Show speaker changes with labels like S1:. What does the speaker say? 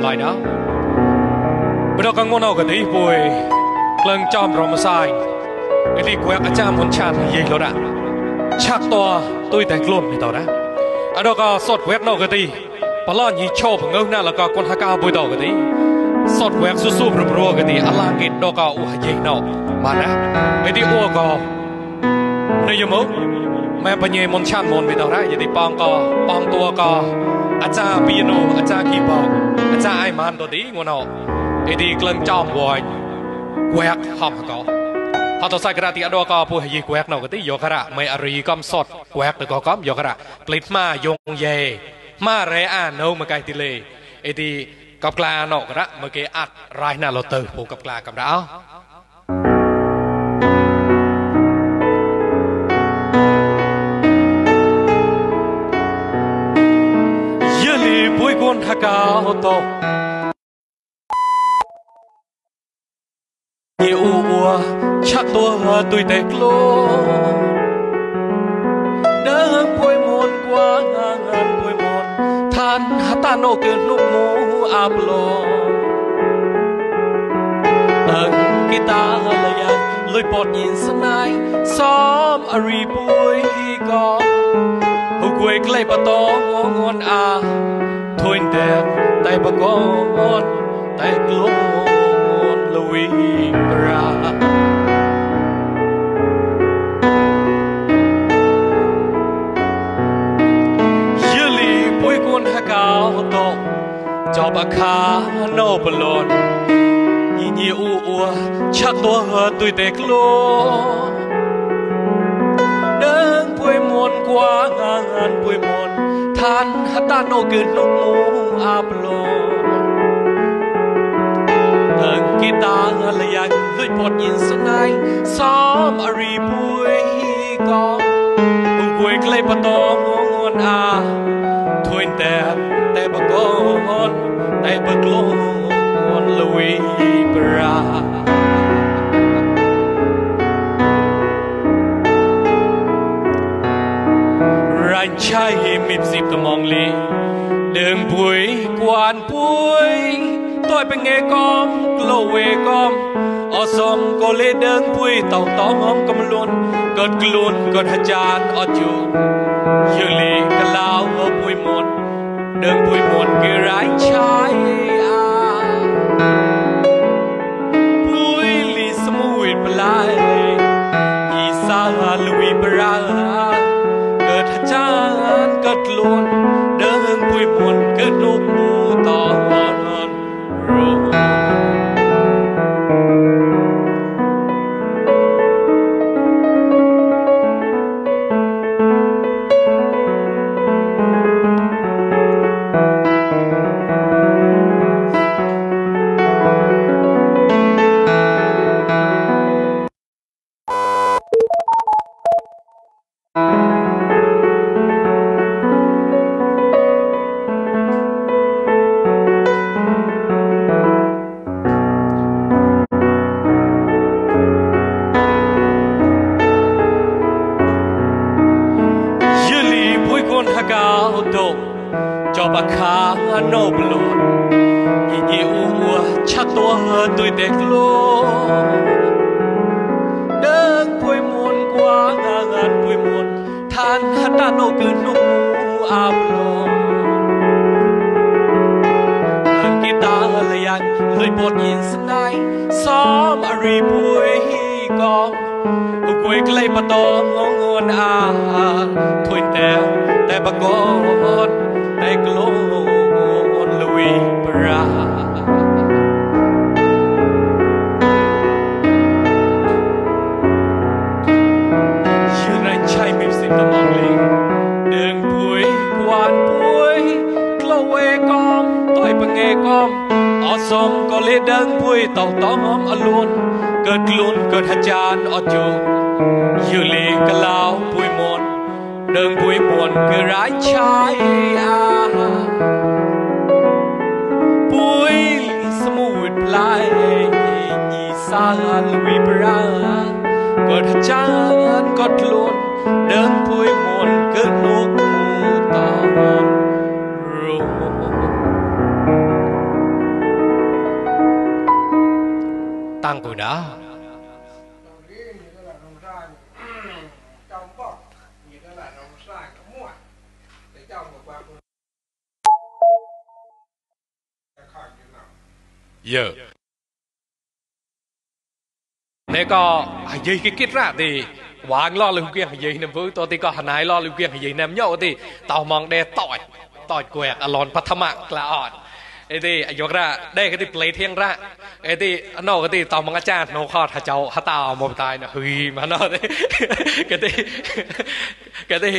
S1: សំយីកំឡៃណាបដកងងអកទីពួយក្លងចំរមសាយអីទីគួយអាចារ្យមុនឆាតយីលោរ៉ាឆាក់តទុយតែខ្លួននេះតរ៉ាអដកសតវេកណកទីបឡនយីឈប់ងើណាលកកូនហកៅបុយតកទីសតវេកស៊ូស៊ូប្រប្រកទីអឡាងេដកអ៊ូហយេណោបានណាអីទីអ៊ូកនៅយមកម៉ែបញេមុនឆានមុនវិតរ៉ាយទីប៉ងកប៉ងតួកអាចារ្យពីណូអាចារ្យគីបោ អាចារ្យអៃម៉ានតទីងួនអអេទីក្លឹងចំវយគួយហំកោហតសៃក្រាទីអដកពុះយីគួយណៅកទីយករ៉ាមិនអរីកំសតគួយតកកំយករ៉ាក្លិតម៉ាយងយេម៉ារ៉េអាណូមកៃទីលេអេទីកបក្លាណករ៉ាមកគេអាត់រ៉ៃណាលទៅពូកបក្លាកំរោ bui gon haka u ua chắc tua tui te klo đang bui môn qua ngang bui môn, than hata no áp nu mu ablo ân kita la ya lôi bọt nhìn sân ai, xóm ari bui go hù quê clay ba to ngon à thôi đẹp tay bà con tay lôn lui ra Yili bui con ha cao to cho bà khá nô bà lôn Nhị nhị u u, chắc to hờ tùy tê lô Đơn bui muôn quá ngàn bui muôn, than ta nô cứ lúc mu aplo thần kita là yang lưỡi pot nhìn sun nai som ari bui hì có. Mùng bui clay pa to ngon ngon à thôi tè tè bà con tè bà con lui ra, Right, chai មានស៊ីបត្មងលីដឹងពួយគួនពួយតយបងេកំក្លូវេកំអសំកូលេដឹងពួយតោតងងកំលួនកើតខ្លួនកើតអាចារ្យអត់យូយូលីក្លោវពួយមុនដឹងពួយមុនគេរាយឆាយអាពួយលីស្មួយប្លាយ Salva Louis Braga, good time. Cất luôn. Đỡ đường vui muôn kết ranh trai à buổi lì rồi. Cho bà khá no blo nhị nhị u chắc tua tôi đẹp lô đơn bùi muôn qua ngàn ngàn bùi than hát ta nô cứ nụ à blon lần kia ta là yang a ri pui sân gong. អុគួយក្លេបតងងួនអាធុយតែតែបកតតែក្លូនលុយប្រាជារឆៃមីសិតំងលីដេងពួយគួនពួយក្លវេកំទុយបងេកំអសំក៏លេដឹងពួយតោតងអលួន កើតខ្លួនកើតអាចារ្យអត់យល់យូលីកឡោពួយមន់ដឹងពួយមន់គឺរាយឆាយអាពួយស្មូតផ្លែញីសាលលុយប្រាកើតអាចារ្យក៏ខ្លួនដឹងពួយមន់គឺលោកតរោ con của nó giờ. Nếu có gì cái kết ra thì hoàng lo lưu kia gì nằm với tôi thì có hành ai lo lưu kia gì nằm nhậu thì tao mong đe tỏi tỏi quẹt à alon pathamak là ọt thì à, giờ ra, đây cái thì play thiên ra. เอติอันนอกติตอมังอาจารย์นข้อถ้าเจ้าถ้าตาบ่ตายเนี่ยฮึยมันเนาะกะติกะติ